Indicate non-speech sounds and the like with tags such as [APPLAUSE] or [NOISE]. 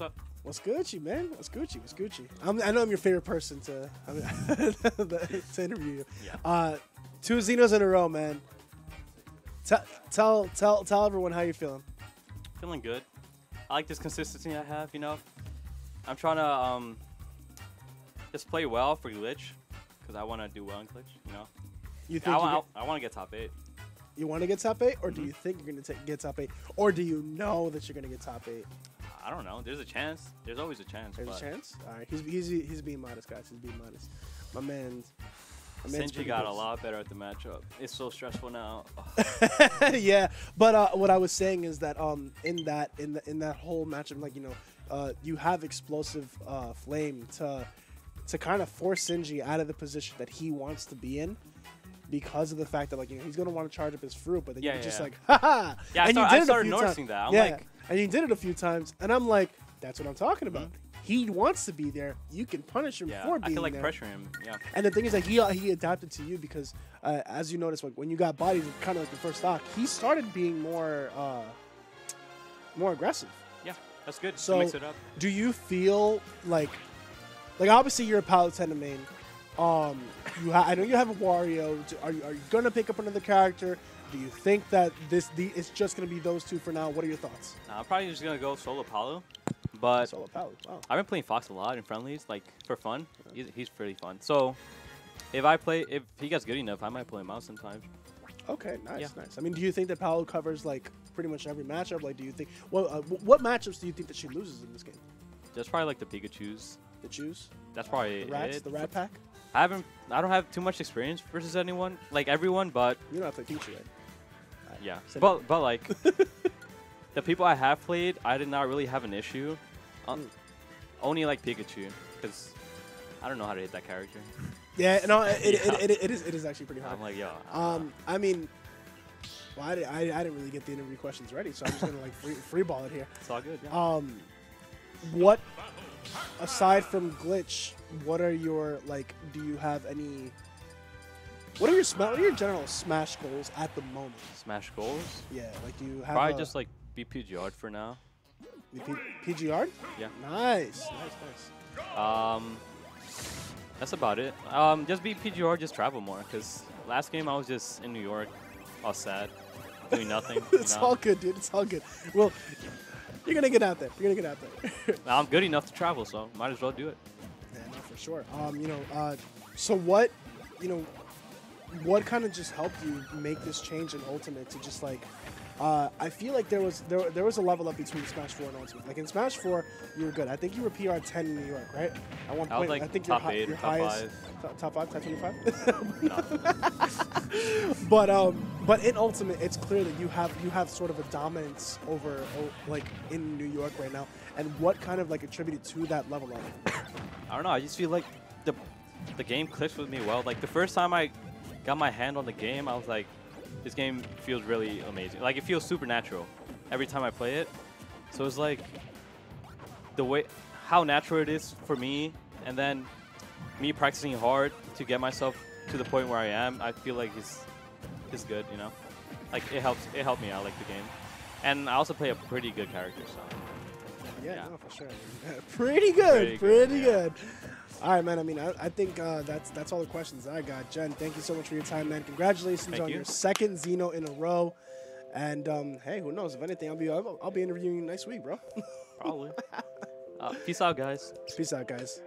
What's up? What's Gucci, man? What's Gucci? What's Gucci? I'm, I know I'm your favorite person to I mean, [LAUGHS] to interview you. Yeah. Uh, two Xenos in a row, man. Tell tell tell tell everyone how you're feeling. Feeling good. I like this consistency I have, you know. I'm trying to um just play well for glitch because I want to do well in glitch, you know. You I think you, want, I, want to get top eight. you want to get top eight, or do Mhm. you think you're gonna get top eight, or do you know that you're gonna get top eight? I don't know. There's a chance. There's always a chance. There's but a chance. All right, he's he's he's being modest, guys. He's being modest. My man's. My man's Sinji got a lot better at the matchup. It's so stressful now. [LAUGHS] yeah, but uh, what I was saying is that um in that in the, in that whole matchup, like you know, uh, you have explosive uh, flame to to kind of force Sinji out of the position that he wants to be in. Because of the fact that like you know he's gonna want to charge up his fruit, but then Yeah, you're yeah, just yeah. like, ha ha. Yeah, I and start- you I did it a started few noticing times. that. I'm yeah, like- and you did it a few times, and I'm like, that's what I'm talking about. Mhm. He wants to be there. You can punish him yeah, for being there. I feel like there. pressure him. Yeah. And the thing is that he he adapted to you because, uh, as you notice, like when you got bodies, kind of like the first stock, he started being more uh, more aggressive. Yeah, that's good. So- mix it up. Do you feel like, like obviously you're a Palutena main. Um, you ha- I know you have a Wario. Are you are you gonna pick up another character? Do you think that this the it's just gonna be those two for now? What are your thoughts? I'm probably just gonna go solo Palu, but Solo. Wow. I've been playing Fox a lot in friendlies, like for fun. He's, he's pretty fun. So if I play, if he gets good enough, I might play him out sometimes. Okay, nice, Yeah. nice. I mean, do you think that Palu covers like pretty much every matchup? Like, do you think well, uh, what matchups do you think that she loses in this game? That's probably like the Pikachu's. The choose That's probably the rats, it. the rat pack. I haven't. I don't have too much experience versus anyone, like everyone, but You don't have to teach right? yeah. But but like [LAUGHS] the people I have played, I did not really have an issue. Uh, Mm. Only like Pikachu, because I don't know how to hit that character. [LAUGHS] Yeah, no, it, it, Yeah. it, it, it is it is actually pretty hard. I'm like, yo. Um, I mean, well, I, I, I didn't really get the interview questions ready, so I'm just gonna like free, free ball it here. it's all good. Yeah. Um, what aside from glitch, what are your like? Do you have any? What are your What are your general smash goals at the moment? Smash goals. Yeah, like do you have Probably a- just like be PGR'd for now. P- PGR? Yeah. Nice, nice, nice. Um, that's about it. Um, just be PGR, just travel more. Cause last game I was just in New York, all sad, doing nothing. [LAUGHS] you it's know? all good, dude. It's all good. Well, you're gonna get out there. You're gonna get out there. [LAUGHS] I'm good enough to travel, so might as well do it. Yeah, no, for sure. Um, you know, uh, so what, you know, what kind of just helped you make this change in Ultimate to just like, uh, I feel like there was there, there was a level up between Smash 4 and Ultimate. Like in Smash 4, you were good. I think you were PR 10 in New York, right? At one I point, like I think top your, eight your top highest five. top, five, top 25. No. [LAUGHS] but um, but in Ultimate, it's clear that you have you have sort of a dominance over like in New York right now. And what kind of like attributed to that level up? I don't know. I just feel like the the game clicks with me well. Like the first time I got my hand on the game, I was like, this game feels really amazing. Like it feels supernatural every time I play it. So it's like the way how natural it is for me, and then me practicing hard to get myself to the point where I am. I feel like it's it's good, you know. Like it helps. It helped me out like the game, and I also play a pretty good character. So Yeah, Yeah. no, for sure. [LAUGHS] pretty good, Pretty pretty good, good. yeah. All right, man. I mean, I, I think uh, that's that's all the questions I got. Gen, thank you so much for your time, man. Congratulations Thank on you. your second Xeno in a row. And um, hey, who knows? If anything, I'll be I'll, I'll be interviewing you next week, bro. [LAUGHS] probably. uh, peace out, guys. Peace out, guys.